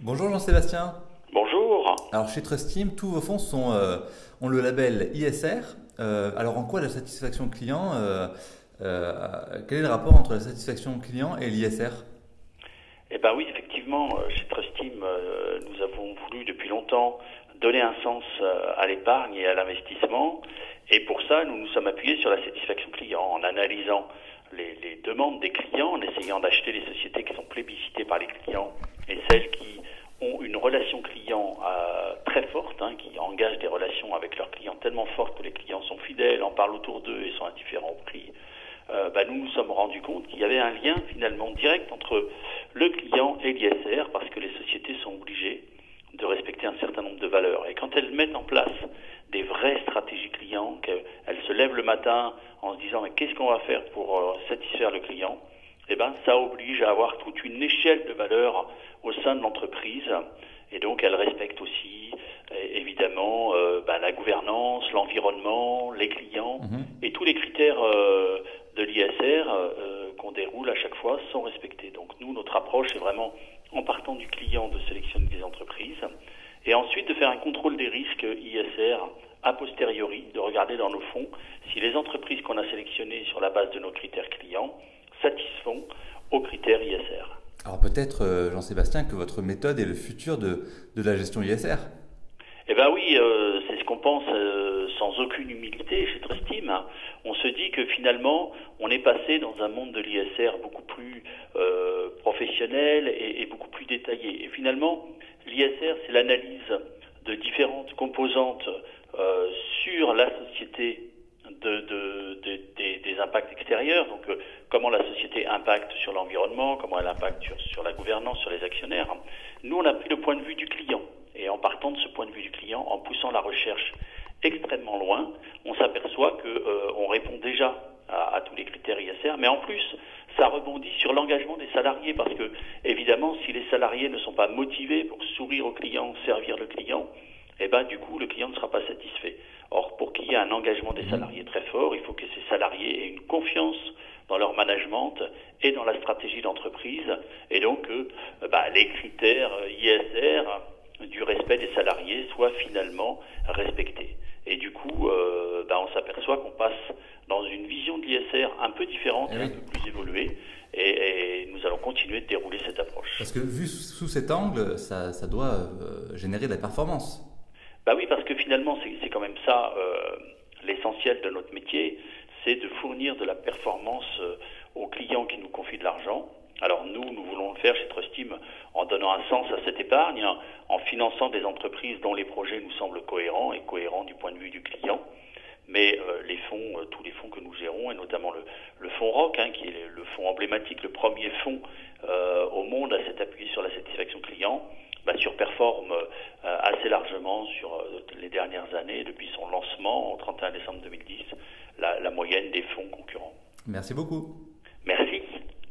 Bonjour Jean-Sébastien. Bonjour. Alors chez Trustim, tous vos fonds sont, euh, ont le label ISR. Euh, alors en quoi la satisfaction client, euh, quel est le rapport entre la satisfaction client et l'ISR Eh bien oui, effectivement, chez Trustim, nous avons voulu depuis longtemps donner un sens à l'épargne et à l'investissement. Et pour ça, nous nous sommes appuyés sur la satisfaction client en analysant les, les demandes des clients, en essayant d'acheter les sociétés qui sont plébiscitées par les clients et celles qui ont une relation client euh, très forte, hein, qui engagent des relations avec leurs clients tellement fortes que les clients sont fidèles, en parlent autour d'eux et sont indifférents au prix, euh, bah, nous nous sommes rendus compte qu'il y avait un lien finalement direct entre le client et l'ISR parce que les sociétés sont obligées de respecter un certain nombre de valeurs. Et quand elles mettent en place des vraies stratégies clients, qu'elles se lèvent le matin en se disant mais qu'est-ce qu'on va faire pour euh, satisfaire le client, eh ben, ça oblige à avoir toute une échelle de valeurs au sein de l'entreprise. Et donc, elle respecte aussi, évidemment, euh, bah, la gouvernance, l'environnement, les clients mhm. et tous les critères euh, de l'ISR euh, qu'on déroule à chaque fois sont respectés. Donc, nous, notre approche est vraiment, en partant du client, de sélectionner des entreprises et ensuite de faire un contrôle des risques ISR a posteriori, de regarder dans nos fonds si les entreprises qu'on a sélectionnées sur la base de nos critères clients satisfont aux critères ISR. Alors peut-être, euh, Jean-Sébastien, que votre méthode est le futur de, de la gestion ISR Eh bien oui, euh, c'est ce qu'on pense euh, sans aucune humilité chez Trustim. On se dit que finalement, on est passé dans un monde de l'ISR beaucoup plus professionnel et, et, beaucoup plus détaillé. Et finalement, l'ISR, c'est l'analyse de différentes composantes sur la société de, de, de, des, impacts extérieurs, donc euh, comment la société impacte sur l'environnement, comment elle impacte sur, sur, la gouvernance, sur les actionnaires. Nous, on a pris le point de vue du client. Et en partant de ce point de vue du client, en poussant la recherche extrêmement loin, on s'aperçoit qu'on euh, répond déjà à, à, tous les critères ISR, mais en plus, ça rebondit sur l'engagement des salariés, parce que, évidemment, si les salariés ne sont pas motivés pour sourire au client, servir le client, eh ben, du coup, le client ne sera pas satisfait. Or, pour qu'il y ait un engagement des salariés très fort, il faut que ces salariés aient une confiance dans leur management et dans la stratégie d'entreprise, et donc que euh, bah, les critères ISR du respect des salariés soient finalement respectés. Et du coup, euh, bah, on s'aperçoit qu'on passe dans une vision de l'ISR un peu différente, eh un peu plus évoluée, et, nous allons continuer de dérouler cette approche. Parce que vu sous cet angle, ça, ça doit euh, générer de la performance. Bah oui, parce que finalement, c'est quand même ça euh, l'essentiel de notre métier, c'est de fournir de la performance euh, aux clients qui nous confient de l'argent. Alors nous, nous voulons le faire chez Trustim en donnant un sens à cette épargne, en finançant des entreprises dont les projets nous semblent cohérents et cohérents du point de vue du client. Mais euh, les fonds, tous les fonds que nous gérons, et notamment le, fonds ROC, hein, qui est le, fonds emblématique, le premier fonds au monde à s'être appuyé sur la satisfaction client, bah, surperforme euh, assez largement sur euh, dernières années, depuis son lancement au 31 décembre 2010, la, moyenne des fonds concurrents. Merci beaucoup.